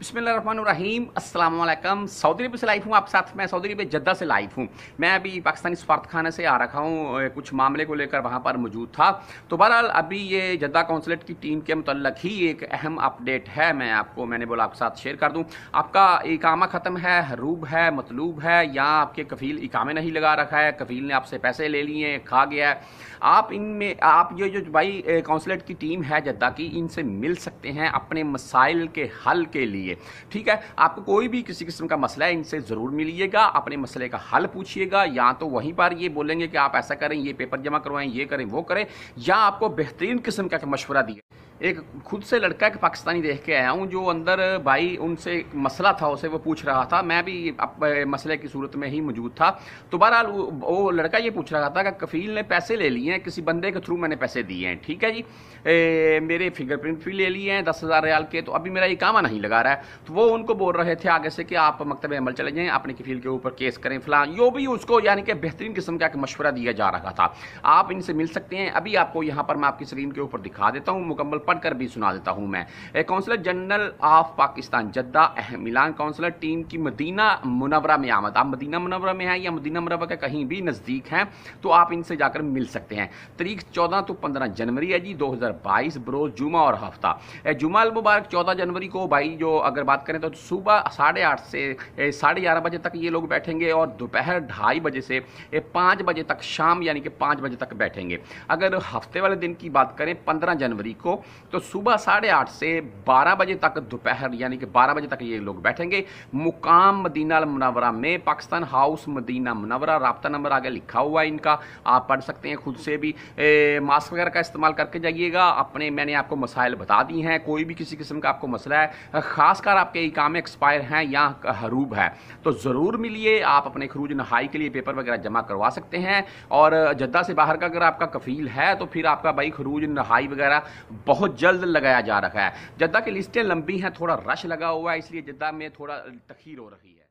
अस्सलाम वालेकुम सऊदी अरब से लाइव हूँ, आप साथ मैं सऊदी अरब जद्दा से लाइव हूँ। मैं अभी पाकिस्तानी सफारत खाने से आ रखा हूँ कुछ मामले को लेकर वहाँ पर मौजूद था। तो बहरहाल, अभी ये जद्दा कौंसलेट की टीम के मतलब ही एक अहम अपडेट है, मैं आपको, मैंने बोला आपके साथ शेयर कर दूँ। आपका इकामा ख़त्म है, हरूब है, मतलूब है, या आपके कफील इकामे नहीं लगा रखा है? कफील ने आपसे पैसे ले लिए, खा गया है। आप इनमें, आप ये जो भाई कौंसलेट की टीम है जद्दा की, इनसे मिल सकते हैं अपने मसाइल के हल के लिए। चाहिए ठीक है? आपको कोई भी किसी किस्म का मसला है, इनसे ज़रूर मिलिएगा, अपने मसले का हल पूछिएगा, या तो वहीं पर ये बोलेंगे कि आप ऐसा करें, ये पेपर जमा करवाएँ, ये करें, वो करें, या आपको बेहतरीन किस्म का मशवरा दिए एक खुद से लड़का एक पाकिस्तानी देख के आया हूँ जो अंदर भाई उनसे एक मसला था उसे वो पूछ रहा था। मैं भी मसले की सूरत में ही मौजूद था। तो बहरहाल वो लड़का ये पूछ रहा था कि कफील ने पैसे ले लिए हैं किसी बंदे के थ्रू मैंने पैसे दिए हैं ठीक है जी? ए, मेरे फिंगरप्रिंट भी ले लिए हैं दस हज़ार रियाल के तो अभी मेरा इकामा नहीं लगा रहा है। तो वो उनको बोल रहे थे आगे से कि आप मकतब अमल चले जाएँ अपने कफील के ऊपर केस करें फ़िलहाल यो भी उसको यानी कि बेहतरीन किस्म का एक मशवरा दिया जा रहा था। आप इनसे मिल सकते हैं। अभी आपको यहाँ पर मैं आपकी स्क्रीन के ऊपर दिखा देता हूँ मुकम्मल पढ़कर भी सुना देता हूँ मैं। Counsellor general of Pakistan, Jeddah Milan counsellor team की मदीना मुनवरा में आमद। आप मदीना मुनवरा में हैं या मदीना मुनवरा के कहीं भी नज़दीक हैं तो आप इनसे जाकर मिल सकते हैं। तारीख चौदह तो पंद्रह जनवरी है जी, दो हज़ार बाईस, बरोज जुमा और हफ़्ता। जुमा मुबारक चौदह जनवरी को भाई, जो अगर बात करें तो सुबह साढ़े आठ से साढ़े ग्यारह बजे तक ये लोग बैठेंगे और दोपहर ढाई बजे से पाँच बजे तक शाम, यानी कि पाँच बजे तक बैठेंगे। अगर हफ़्ते वाले दिन की बात करें, पंद्रह जनवरी को तो सुबह साढ़े आठ से बारह बजे तक दोपहर, यानी कि बारह बजे तक ये लोग बैठेंगे। मुकाम मदीना मुनवरा में, पाकिस्तान हाउस मदीना मुनवरा, रबता नंबर आगे लिखा हुआ है इनका। आप पढ़ सकते हैं खुद से भी। मास्क वगैरह का इस्तेमाल करके जाइएगा। अपने, मैंने आपको मसाइल बता दी हैं। कोई भी किसी किस्म का आपको मसला है, ख़ासकर आपके इकाम एक्सपायर हैं या हरूब है तो ज़रूर मिलिए। आप अपने खरूज नहाई के लिए पेपर वगैरह जमा करवा सकते हैं। और जद्दा से बाहर का अगर आपका कफील है तो फिर आपका भाई खरूज नहाई वगैरह बहुत जल्द लगाया जा रखा है। जद्दा की लिस्टें लंबी हैं, थोड़ा रश लगा हुआ है, इसलिए जद्दा में थोड़ा तखीर हो रही है।